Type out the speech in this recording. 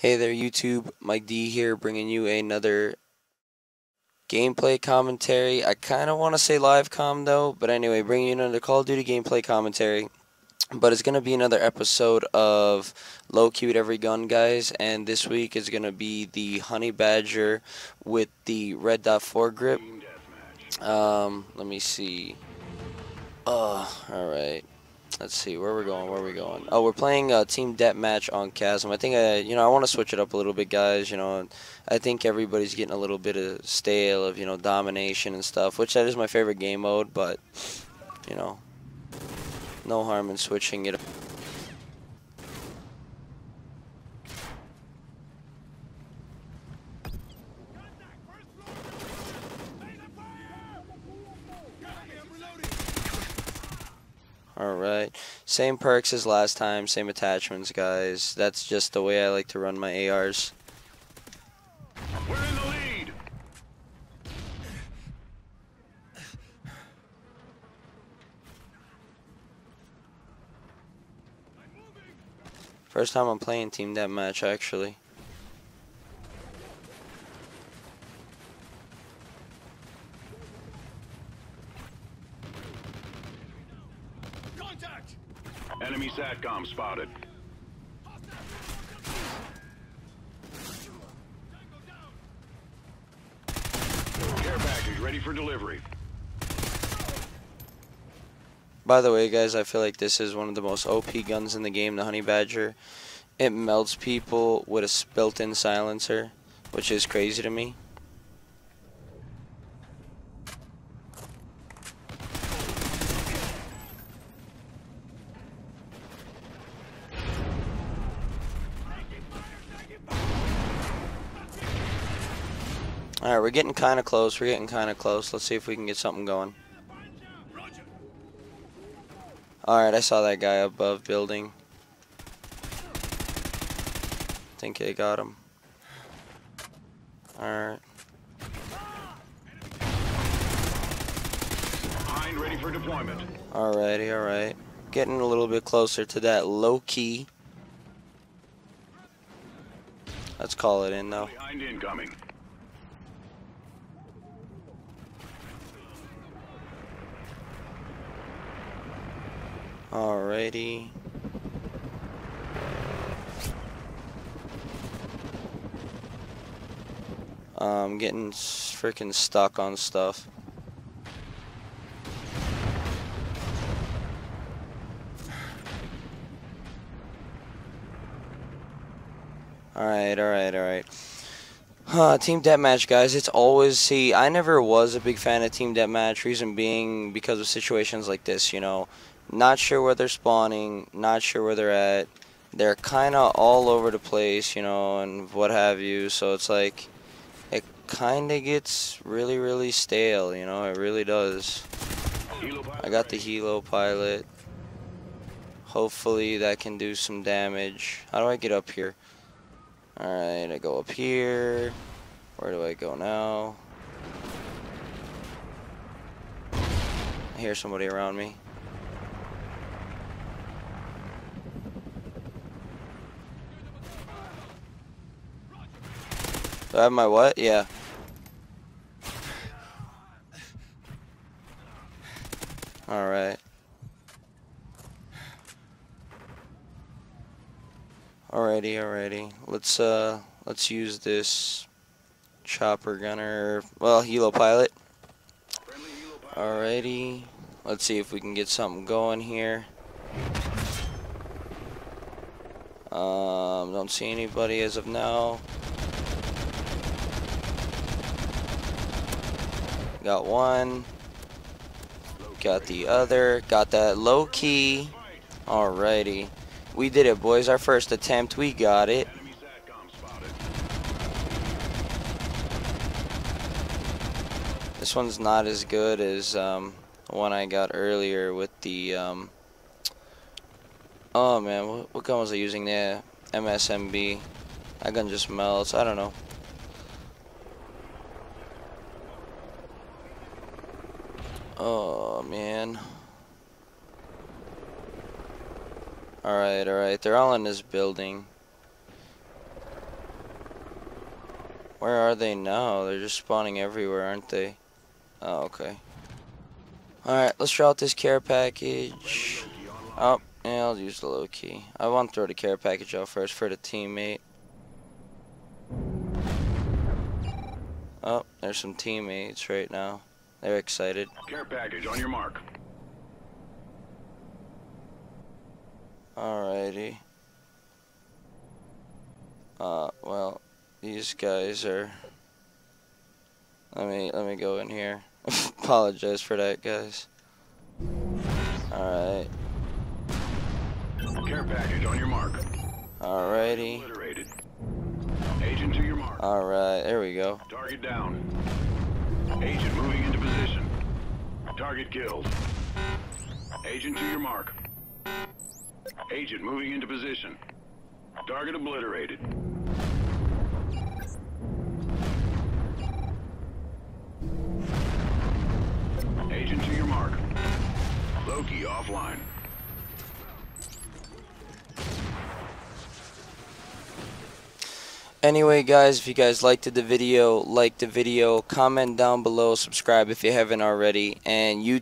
Hey there YouTube, Mike D here bringing you another gameplay commentary. I kind of want to say live com though, but anyway, bringing you another Call of Duty gameplay commentary. But it's going to be another episode of Loki with Every Gun, guys. And this week is going to be the Honey Badger with the Red Dot foregrip. Um, let me see. Uh, alright. Let's see where we're going. Where are we going? Oh, we're playing uh, team deathmatch on Chasm. I think I, you know, I want to switch it up a little bit, guys. You know, I think everybody's getting a little bit of stale of you know domination and stuff, which that is my favorite game mode. But you know, no harm in switching it. Alright, same perks as last time, same attachments guys. That's just the way I like to run my ARs. We're in the lead. First time I'm playing Team Deathmatch actually. Enemy SATCOM spotted. Care package ready for delivery. By the way guys, I feel like this is one of the most OP guns in the game, the Honey Badger. It melts people with a built-in silencer, which is crazy to me. Alright, we're getting kind of close. We're getting kind of close. Let's see if we can get something going. Alright, I saw that guy above building. think I got him. Alright. Hind ready for deployment. Alrighty, alright. Getting a little bit closer to that Loki. Let's call it in though. Hind incoming. Alrighty. I'm getting freaking stuck on stuff. Alright, alright, alright. Uh, team deathmatch, guys. It's always see. I never was a big fan of team deathmatch. Reason being because of situations like this. You know, not sure where they're spawning, not sure where they're at. They're kind of all over the place, you know, and what have you. So it's like it kind of gets really, really stale. You know, it really does. I got the Helo pilot. Hopefully that can do some damage. How do I get up here? Alright, I go up here. Where do I go now? I hear somebody around me. Do I have my what? Yeah. Alright. Alrighty, alrighty. Let's uh let's use this chopper gunner well helo pilot. Alrighty. Let's see if we can get something going here. Um don't see anybody as of now. Got one. Got the other. Got that Loki. Alrighty. We did it, boys. Our first attempt. We got it. This one's not as good as um, one I got earlier with the. Um, oh man, what, what gun was I using there? MSMB. That gun just melts. I don't know. Oh man. Alright, alright. They're all in this building. Where are they now? They're just spawning everywhere, aren't they? Oh, okay. Alright, let's drop this care package. Oh, yeah, I'll use the Loki. I want to throw the care package out first for the teammate. Oh, there's some teammates right now. They're excited. Care package on your mark. Alrighty. Uh, well, these guys are. Let me let me go in here. Apologize for that, guys. Alright. Care package on your mark. Alrighty. Obliterated. Agent to your mark. Alright, there we go. Target down. Agent moving into position. Target killed. Agent to your mark. Agent moving into position. Target obliterated. Agent to your mark. Loki offline. Anyway, guys, if you guys liked the video, like the video, comment down below, subscribe if you haven't already, and you